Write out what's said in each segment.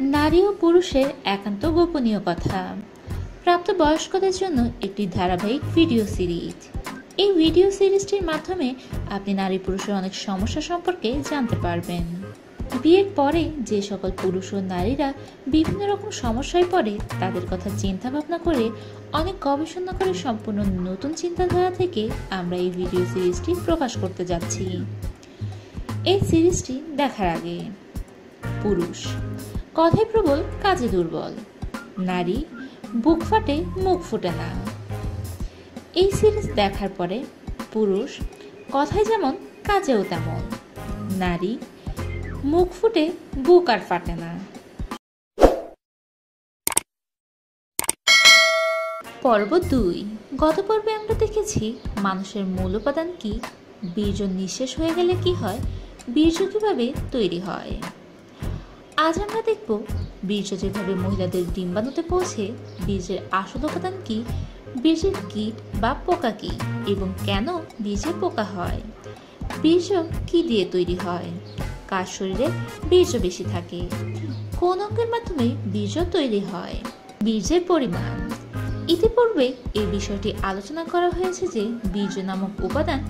নারী ও পুরুষের একান্ত গোপনীয় কথা। প্রাপ্তবয়স্কদের জন্য একটি ধারাবাহিক ভিডিও সিরিজ। এই ভিডিও সিরিজটির মাধ্যমে আপনি নারী পুরুষের অনেক সমস্যা সম্পর্কে জানতে পারবেন। বিয়ের পরে যে সকল পুরুষ ও নারীরা বিভিন্ন রকম সমস্যায় পড়ে, তাদের কথা চিন্তা ভাবনা করে, অনেক গবেষণা করে সম্পূর্ণ নতুন চিন্তাধারা থেকে আমরা এই ভিডিও সিরিজটি প্রকাশ করতে যাচ্ছি। এই সিরিজটি দেখার আগে পুরুষ। কথায় প্রবল কাজে দুর্বল। নারী, বুক ফাটে, মুখ ফুটে না। এই সিরিজ দেখার পরে পুরুষ কথায় যেমন, কাজেও তেমন। নারী, মুখ ফুটে, বুক আর ফাটে না। পর্ব দুই। গত পর্বে আমরা দেখেছি, মানুষের মূল উপাদান কি? বীর্য নিঃশেষ হয়ে গেলে কি হয়? বীর্য কীভাবে তৈরি হয়? আজ আমরা দেখব বীর্য যেভাবে মহিলাদের ডিম্বাণুতে পৌঁছে বীর্যের আসল উপাদান কি? বীর্যের কীট বা পোকা কি? এবং কেন বীজে পোকা হয়? বীর্য কি দিয়ে তৈরি হয়? কার শরীরে বীর্য বেশি থাকে? কোন অঙ্গের মাধ্যমে বীর্য তৈরি হয়? বীর্যের পরিমাণ। ইতিপূর্বে এই বিষয়টি আলোচনা করা হয়েছে যে বীর্য নামক উপাদান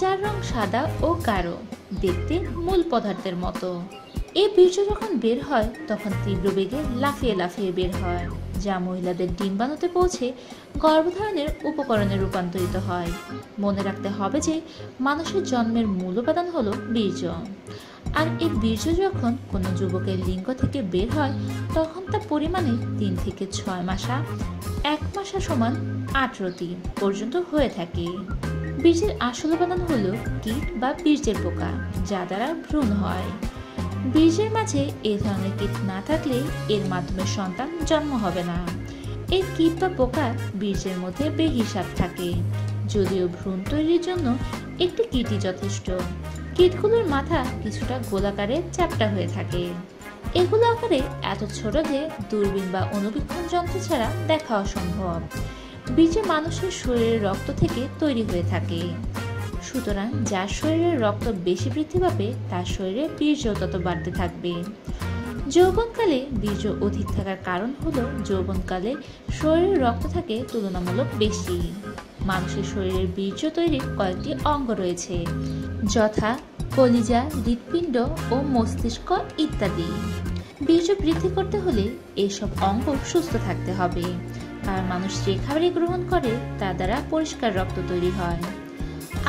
যার রং সাদা ও গাঢ়, দেখতে মূল পদার্থের মতো। এই বীর্য যখন বের হয়, তখন তীব্র বেগে লাফিয়ে লাফিয়ে বের হয়, যা মহিলাদের ডিম্বাণুতে পৌঁছে গর্ভধারণের উপকরণে রূপান্তরিত হয়। মনে রাখতে হবে যে, মানুষের জন্মের মূল উপাদান হলো বীর্য। আর এই বীর্য যখন কোনো যুবকের লিঙ্গ থেকে বের হয়, তখন তা পরিমাণে তিন থেকে ছয় মাসা, এক মাসা সমান আঠেরোটি পর্যন্ত হয়ে থাকে। বীর্যের আসল উপাদান হলো কীট বা বীর্যের পোকা, যা দ্বারা ভ্রূণ হয়। বীর্যের মাঝে এ ধরনের কীট না থাকলে এর মাধ্যমে সন্তান জন্ম হবে না। এই কীট বা পোকা বীর্যের মধ্যে বেহিসাব থাকে। যদিও ভ্রূণ তৈরির জন্য একটি কীটই যথেষ্ট। কীটগুলোর মাথা কিছুটা গোলাকারে চ্যাপ্টা হয়ে থাকে। এগুলো আকারে এত ছোট যে দূরবীন বা অনুবীক্ষণ যন্ত্র ছাড়া দেখা অসম্ভব। বীর্য মানুষের শরীরের রক্ত থেকে তৈরি হয়ে থাকে। সুতরাং যার শরীরে রক্ত বেশি বৃদ্ধি পাবে তার শরীরে বীর্য তত বাড়তে থাকবে। যৌবনকালে বীর্য অধিক থাকার কারণ হলো যৌবনকালে শরীরে রক্ত থাকে তুলনামূলক বেশি। মানুষের শরীরের বীর্য তৈরির কয়েকটি অঙ্গ রয়েছে, যথা কলিজা, হৃৎপিণ্ড ও মস্তিষ্ক ইত্যাদি। বীর্য বৃদ্ধি করতে হলে এইসব অঙ্গ সুস্থ থাকতে হবে, আর মানুষ যে খাবারই গ্রহণ করে, তা দ্বারা পরিষ্কার রক্ত তৈরি হয়।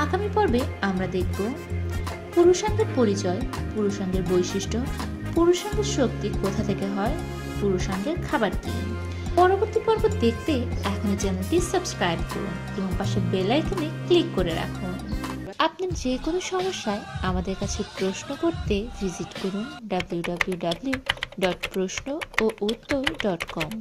আগামী পর্বে আমরা দেখব পুরুষাঙ্গের পরিচয়, পুরুষাঙ্গের বৈশিষ্ট্য, পুরুষাঙ্গের শক্তি কোথা থেকে হয়, পুরুষাঙ্গের খাবার কি। পরবর্তী পর্ব দেখতে এখনই চ্যানেলটি সাবস্ক্রাইব করুন এবং পাশে বেল আইকনে ক্লিক করে রাখুন। আপনি যে কোনো সমস্যায় আমাদের কাছে প্রশ্ন করতে ভিজিট করুন ডাব্লিউ ডাব্লিউ ডাব্লিউ ডট প্রশ্ন ও উত্তর ডট কম।